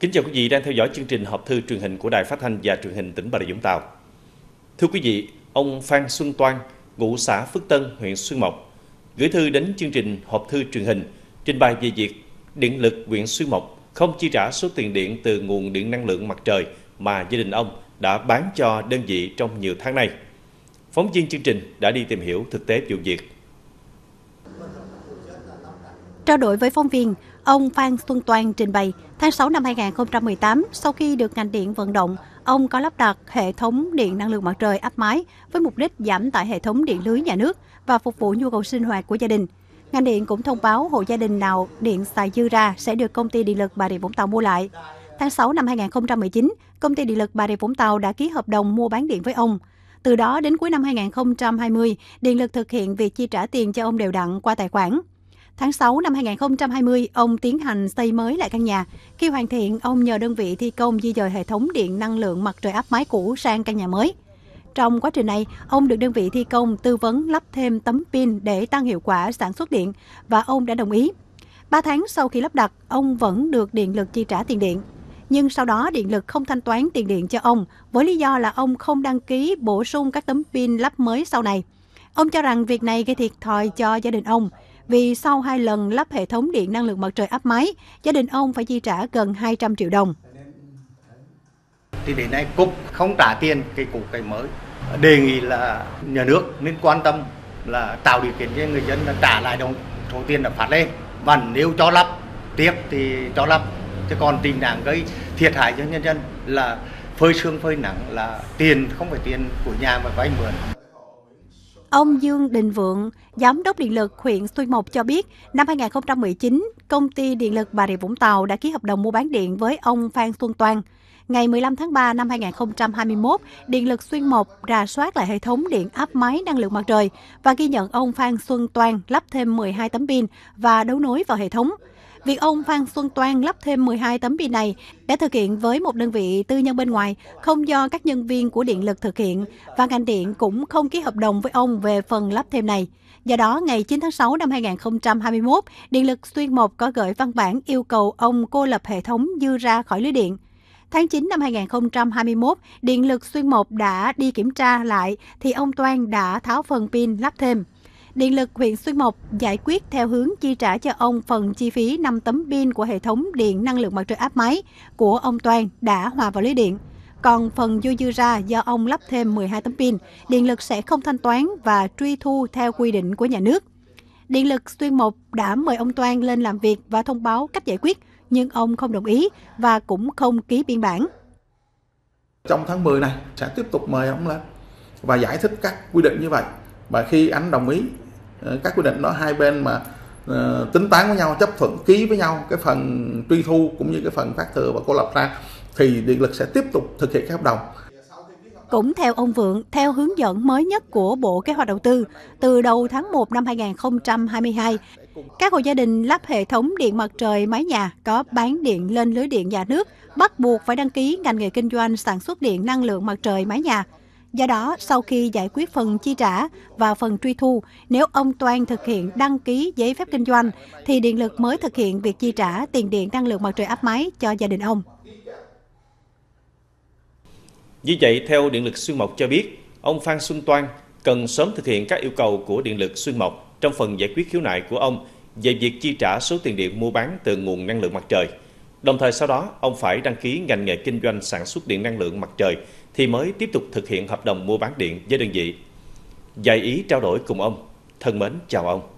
Kính chào quý vị đang theo dõi chương trình họp thư truyền hình của Đài Phát thanh và Truyền hình tỉnh Bà Rịa Vũng Tàu. Thưa quý vị, ông Phan Xuân Toan, ngụ xã Phước Tân, huyện Xuyên Mộc, gửi thư đến chương trình họp thư truyền hình trình bày về việc điện lực huyện Xuyên Mộc không chi trả số tiền điện từ nguồn điện năng lượng mặt trời mà gia đình ông đã bán cho đơn vị trong nhiều tháng nay. Phóng viên chương trình đã đi tìm hiểu thực tế vụ việc. Trao đổi với phóng viên, ông Phan Xuân Toan trình bày tháng 6 năm 2018, sau khi được ngành điện vận động, ông có lắp đặt hệ thống điện năng lượng mặt trời áp mái với mục đích giảm tải hệ thống điện lưới nhà nước và phục vụ nhu cầu sinh hoạt của gia đình. Ngành điện cũng thông báo hộ gia đình nào điện xài dư ra sẽ được công ty điện lực Bà Rịa Vũng Tàu mua lại. Tháng 6 năm 2019, công ty điện lực Bà Rịa Vũng Tàu đã ký hợp đồng mua bán điện với ông. Từ đó đến cuối năm 2020, điện lực thực hiện việc chi trả tiền cho ông đều đặn qua tài khoản. Tháng 6 năm 2020, ông tiến hành xây mới lại căn nhà. Khi hoàn thiện, ông nhờ đơn vị thi công di dời hệ thống điện năng lượng mặt trời áp mái cũ sang căn nhà mới. Trong quá trình này, ông được đơn vị thi công tư vấn lắp thêm tấm pin để tăng hiệu quả sản xuất điện và ông đã đồng ý. 3 tháng sau khi lắp đặt, ông vẫn được điện lực chi trả tiền điện. Nhưng sau đó điện lực không thanh toán tiền điện cho ông với lý do là ông không đăng ký bổ sung các tấm pin lắp mới sau này. Ông cho rằng việc này gây thiệt thòi cho gia đình ông vì sau hai lần lắp hệ thống điện năng lượng mặt trời áp mái, gia đình ông phải chi trả gần 200 triệu đồng. Thì đến nay cục không trả tiền cái cũ cái mới. Đề nghị là nhà nước nên quan tâm là tạo điều kiện cho người dân là trả lại đồng số tiền đã phát lên. Và nếu cho lắp tiếp thì cho lắp. Chứ còn tình trạng gây thiệt hại cho nhân dân là phơi sương phơi nắng là tiền không phải tiền của nhà mà vay mượn. Ông Dương Đình Vượng, Giám đốc Điện lực huyện Xuyên Mộc cho biết, năm 2019, công ty Điện lực Bà Rịa Vũng Tàu đã ký hợp đồng mua bán điện với ông Phan Xuân Toan. Ngày 15 tháng 3 năm 2021, Điện lực Xuyên Mộc rà soát lại hệ thống điện áp máy năng lượng mặt trời và ghi nhận ông Phan Xuân Toan lắp thêm 12 tấm pin và đấu nối vào hệ thống. Việc ông Phan Xuân Toan lắp thêm 12 tấm pin này đã thực hiện với một đơn vị tư nhân bên ngoài, không do các nhân viên của điện lực thực hiện và ngành điện cũng không ký hợp đồng với ông về phần lắp thêm này. Do đó, ngày 9 tháng 6 năm 2021, Điện lực Xuyên Mộc có gửi văn bản yêu cầu ông cô lập hệ thống dư ra khỏi lưới điện. Tháng 9 năm 2021, Điện lực Xuyên Mộc đã đi kiểm tra lại thì ông Toan đã tháo phần pin lắp thêm. Điện lực huyện Xuyên Mộc giải quyết theo hướng chi trả cho ông phần chi phí 5 tấm pin của hệ thống điện năng lượng mặt trời áp máy của ông Toàn đã hòa vào lưới điện. Còn phần dư dư ra do ông lắp thêm 12 tấm pin, điện lực sẽ không thanh toán và truy thu theo quy định của nhà nước. Điện lực Xuyên Mộc đã mời ông Toan lên làm việc và thông báo cách giải quyết, nhưng ông không đồng ý và cũng không ký biên bản. Trong tháng 10 này sẽ tiếp tục mời ông lên và giải thích các quy định như vậy. Và khi anh đồng ý Ờ, các quy định đó hai bên mà uh, tính toán với nhau chấp thuận ký với nhau cái phần truy thu cũng như cái phần phát thừa và cô lập ra thì điện lực sẽ tiếp tục thực hiện các hợp đồng. Cũng theo ông Vượng, theo hướng dẫn mới nhất của Bộ Kế hoạch Đầu tư, từ đầu tháng 1 năm 2022, các hộ gia đình lắp hệ thống điện mặt trời mái nhà có bán điện lên lưới điện nhà nước bắt buộc phải đăng ký ngành nghề kinh doanh sản xuất điện năng lượng mặt trời mái nhà. Do đó, sau khi giải quyết phần chi trả và phần truy thu, nếu ông Toan thực hiện đăng ký giấy phép kinh doanh, thì điện lực mới thực hiện việc chi trả tiền điện năng lượng mặt trời áp máy cho gia đình ông. Vì vậy, theo Điện lực Xuyên Mộc cho biết, ông Phan Xuân Toan cần sớm thực hiện các yêu cầu của Điện lực Xuyên Mộc trong phần giải quyết khiếu nại của ông về việc chi trả số tiền điện mua bán từ nguồn năng lượng mặt trời. Đồng thời sau đó, ông phải đăng ký ngành nghề kinh doanh sản xuất điện năng lượng mặt trời thì mới tiếp tục thực hiện hợp đồng mua bán điện với đơn vị. Dạy ý trao đổi cùng ông. Thân mến chào ông.